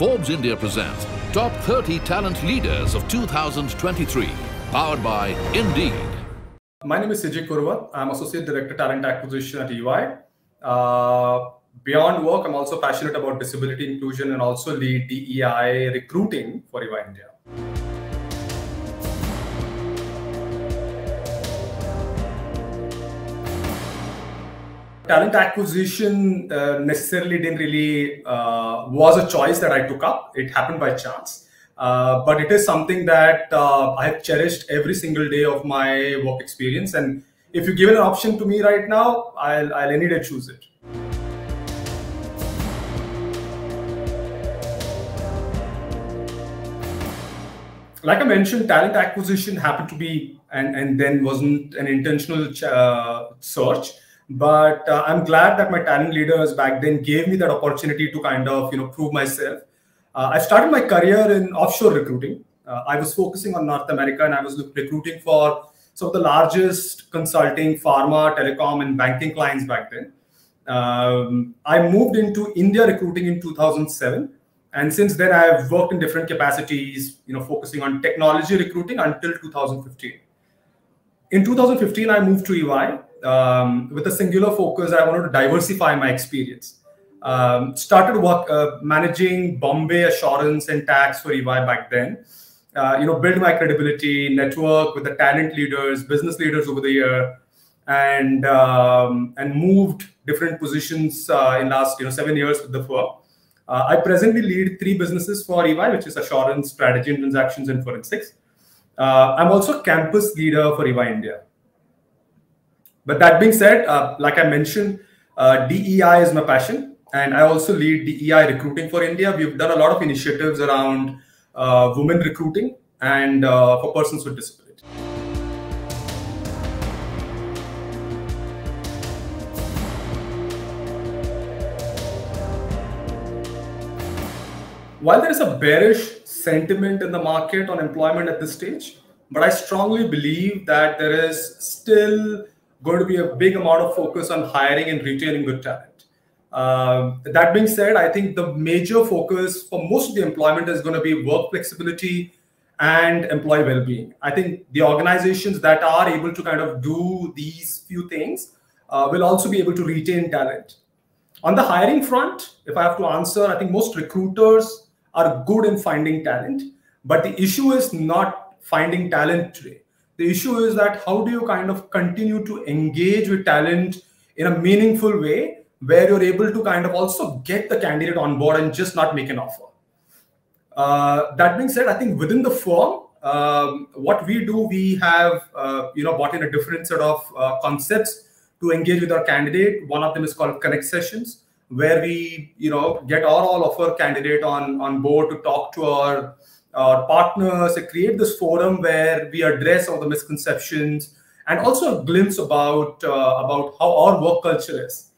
Forbes India presents Top 30 Talent Leaders of 2023, powered by Indeed. My name is Siji Kuruvath. I'm Associate Director Talent Acquisition at EY. Uh, beyond work, I'm also passionate about disability inclusion and also lead DEI recruiting for EY India. Talent acquisition uh, necessarily didn't really uh, was a choice that I took up. It happened by chance. Uh, but it is something that uh, I have cherished every single day of my work experience. And if you give an option to me right now, I'll, I'll any day choose it. Like I mentioned, talent acquisition happened to be, and, and then wasn't an intentional uh, search. But uh, I'm glad that my talent leaders back then gave me that opportunity to kind of, you know, prove myself uh, I started my career in offshore recruiting. Uh, I was focusing on North America and I was recruiting for some of the largest consulting, pharma, telecom, and banking clients back then. Um, I moved into India recruiting in 2007. And since then, I've worked in different capacities, you know, focusing on technology recruiting until 2015. In 2015, I moved to EY um, with a singular focus. I wanted to diversify my experience. Um, started work uh, managing Bombay assurance and tax for EY back then. Uh, you know, build my credibility, network with the talent leaders, business leaders over the year, and um, and moved different positions uh, in last you know seven years with the firm. Uh, I presently lead three businesses for EY, which is assurance, strategy, and transactions, and forensics. Uh, I'm also campus leader for EY India. But that being said, uh, like I mentioned, DEI is my passion and I also lead DEI recruiting for India. We've done a lot of initiatives around uh, women recruiting and uh, for persons with disabilities. While there is a bearish sentiment in the market on employment at this stage, but I strongly believe that there is still going to be a big amount of focus on hiring and retaining good talent. Uh, that being said, I think the major focus for most of the employment is going to be work flexibility and employee well-being. I think the organizations that are able to kind of do these few things uh, will also be able to retain talent. On the hiring front, if I have to answer, I think most recruiters are good in finding talent, but the issue is not finding talent today. The issue is that how do you kind of continue to engage with talent in a meaningful way where you're able to kind of also get the candidate on board and just not make an offer. Uh, that being said, I think within the firm, um, what we do, we have uh, you know brought in a different set of uh, concepts to engage with our candidate. One of them is called connect sessions, where we you know get our all of our candidate on on board to talk to our our partners and create this forum where we address all the misconceptions and also a glimpse about uh, about how our work culture is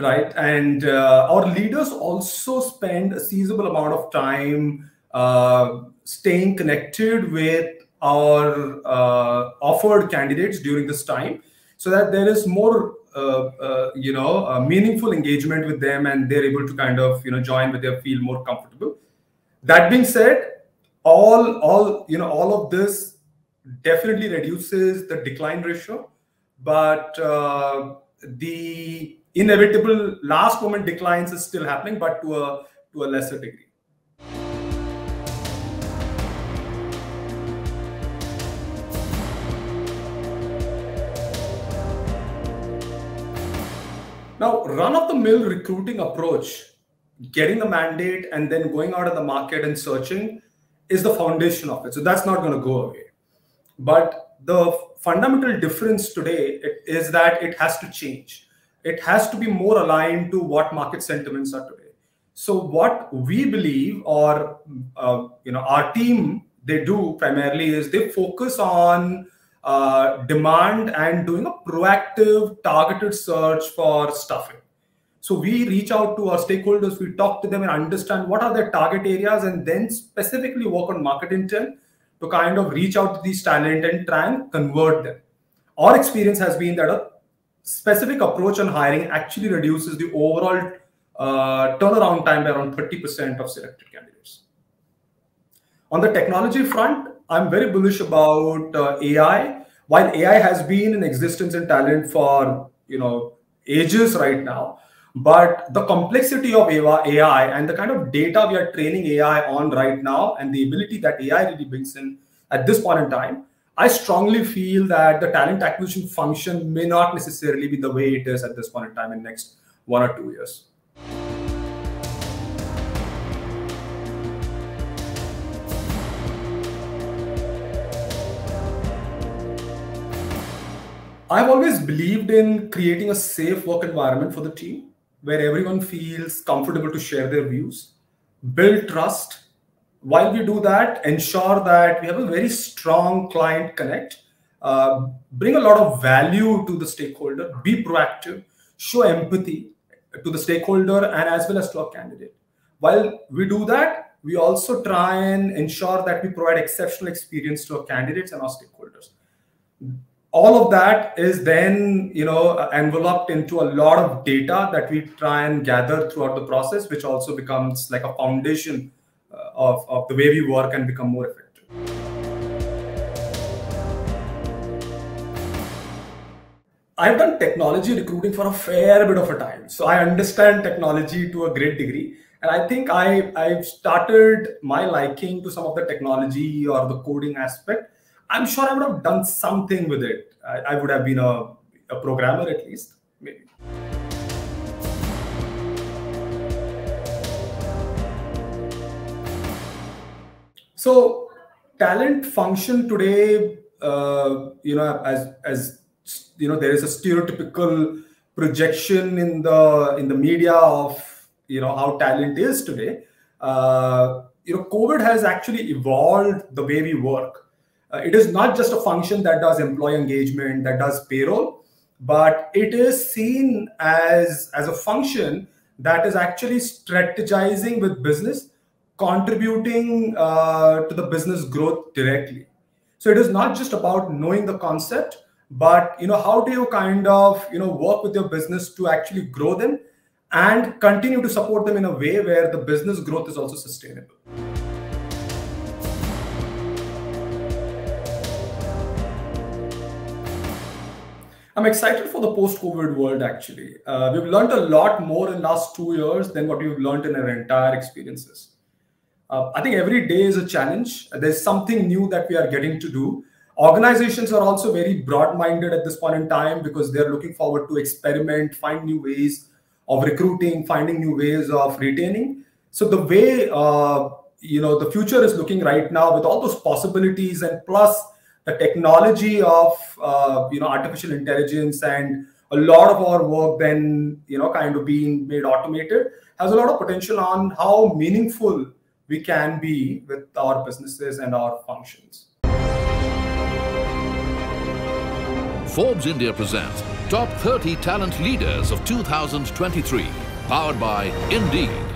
right? And uh, our leaders also spend a seasonable amount of time uh, staying connected with our uh, offered candidates during this time, so that there is more, uh, uh, you know, meaningful engagement with them, and they're able to kind of, you know, join with them, feel more comfortable. That being said, all, all, you know, all of this definitely reduces the decline ratio, but uh, the inevitable last moment declines is still happening, but to a to a lesser degree. Now, run of the mill recruiting approach, getting the mandate and then going out of the market and searching is the foundation of it. So that's not going to go away. But the fundamental difference today is that it has to change it has to be more aligned to what market sentiments are today. So what we believe, or uh, you know, our team they do primarily is they focus on uh, demand and doing a proactive, targeted search for staffing. So we reach out to our stakeholders, we talk to them and understand what are their target areas, and then specifically work on market intel to kind of reach out to these talent and try and convert them. Our experience has been that a specific approach on hiring actually reduces the overall uh, turnaround time by around 30% of selected candidates. On the technology front, I'm very bullish about uh, AI. While AI has been in existence in talent for you know ages right now, but the complexity of AI and the kind of data we are training AI on right now, and the ability that AI really brings in at this point in time, I strongly feel that the talent acquisition function may not necessarily be the way it is at this point in time in next one or two years. I've always believed in creating a safe work environment for the team where everyone feels comfortable to share their views, build trust. While we do that, ensure that we have a very strong client connect, uh, bring a lot of value to the stakeholder, be proactive, show empathy to the stakeholder and as well as to our candidate. While we do that, we also try and ensure that we provide exceptional experience to our candidates and our stakeholders all of that is then you know enveloped into a lot of data that we try and gather throughout the process which also becomes like a foundation uh, of, of the way we work and become more effective I've done technology recruiting for a fair bit of a time. So I understand technology to a great degree. And I think I, I've started my liking to some of the technology or the coding aspect I'm sure I would have done something with it. I, I would have been a, a programmer at least, maybe. So talent function today, uh, you know, as as you know, there is a stereotypical projection in the in the media of you know how talent is today. Uh, you know, COVID has actually evolved the way we work uh, it is not just a function that does employee engagement, that does payroll, but it is seen as, as a function that is actually strategizing with business, contributing uh, to the business growth directly. So it is not just about knowing the concept, but you know how do you kind of you know work with your business to actually grow them and continue to support them in a way where the business growth is also sustainable. I'm excited for the post-COVID world. Actually, uh, we've learned a lot more in the last two years than what we've learned in our entire experiences. Uh, I think every day is a challenge. There's something new that we are getting to do. Organizations are also very broad-minded at this point in time because they're looking forward to experiment, find new ways of recruiting, finding new ways of retaining. So the way uh, you know the future is looking right now, with all those possibilities and plus the technology of uh, you know artificial intelligence and a lot of our work then you know kind of being made automated has a lot of potential on how meaningful we can be with our businesses and our functions. Forbes India presents Top 30 Talent Leaders of 2023, powered by Indeed.